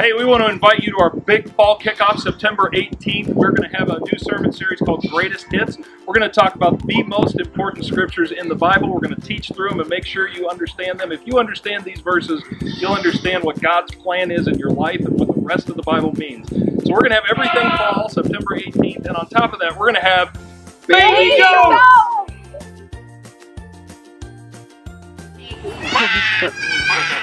Hey, we want to invite you to our big fall kickoff September 18th. We're going to have a new sermon series called Greatest Hits. We're going to talk about the most important scriptures in the Bible. We're going to teach through them and make sure you understand them. If you understand these verses, you'll understand what God's plan is in your life and what the rest of the Bible means. So we're going to have everything fall September 18th. And on top of that, we're going to have Baby, Baby